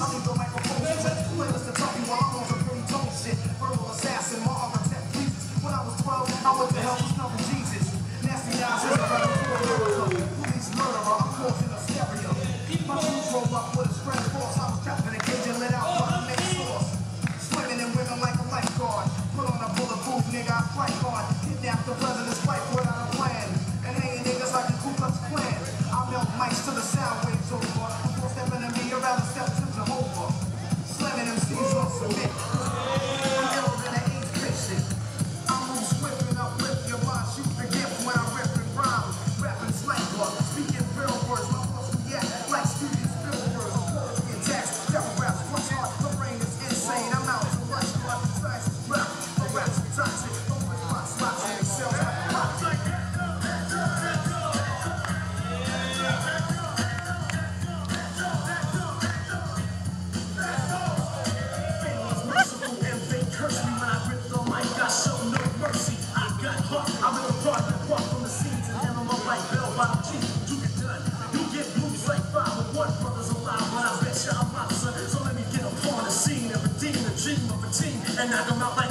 I'll be going microphone. You get moves like five or one brothers alive, but I bet you I'm out, son. So let me get up on the scene and redeem the dream of a team and knock them out like